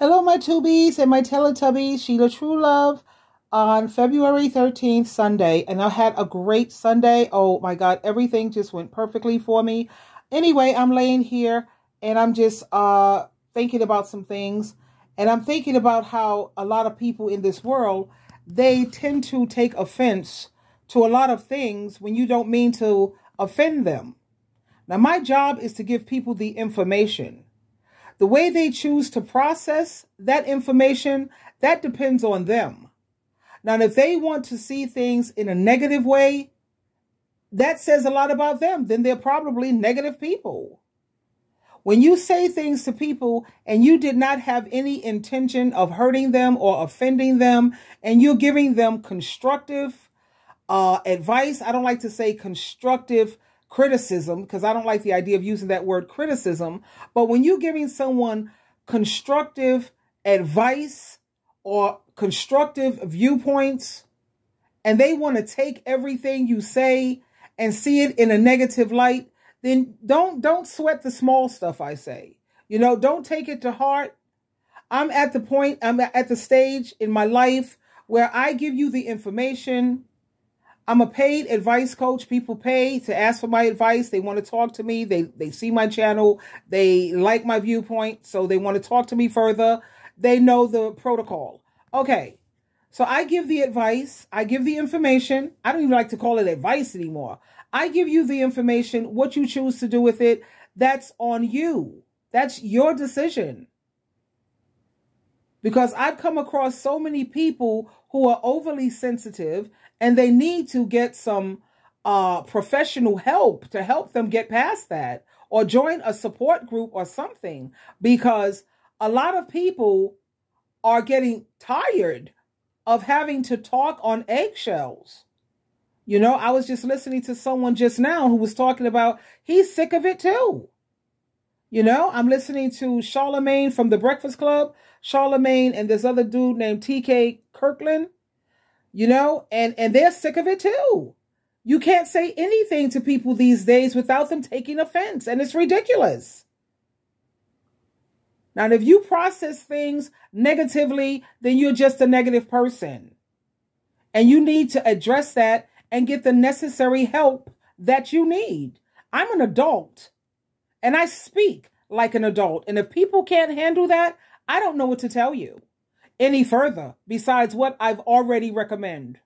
Hello, my Tubies and my Teletubbies. Sheila Truelove on February 13th, Sunday. And I had a great Sunday. Oh my God, everything just went perfectly for me. Anyway, I'm laying here and I'm just uh, thinking about some things. And I'm thinking about how a lot of people in this world, they tend to take offense to a lot of things when you don't mean to offend them. Now, my job is to give people the information. The way they choose to process that information, that depends on them. Now, if they want to see things in a negative way, that says a lot about them. Then they're probably negative people. When you say things to people and you did not have any intention of hurting them or offending them, and you're giving them constructive uh, advice, I don't like to say constructive criticism because I don't like the idea of using that word criticism. But when you're giving someone constructive advice or constructive viewpoints and they want to take everything you say and see it in a negative light, then don't don't sweat the small stuff I say. You know, don't take it to heart. I'm at the point, I'm at the stage in my life where I give you the information I'm a paid advice coach. People pay to ask for my advice. They want to talk to me. They they see my channel. They like my viewpoint, so they want to talk to me further. They know the protocol. Okay. So I give the advice, I give the information. I don't even like to call it advice anymore. I give you the information, what you choose to do with it, that's on you. That's your decision. Because I've come across so many people who are overly sensitive and they need to get some uh, professional help to help them get past that or join a support group or something because a lot of people are getting tired of having to talk on eggshells. You know, I was just listening to someone just now who was talking about he's sick of it too. You know, I'm listening to Charlemagne from the Breakfast Club, Charlemagne and this other dude named TK Kirkland you know, and and they're sick of it too. You can't say anything to people these days without them taking offense, and it's ridiculous. Now, if you process things negatively, then you're just a negative person. And you need to address that and get the necessary help that you need. I'm an adult and I speak like an adult. And if people can't handle that, I don't know what to tell you any further besides what I've already recommend.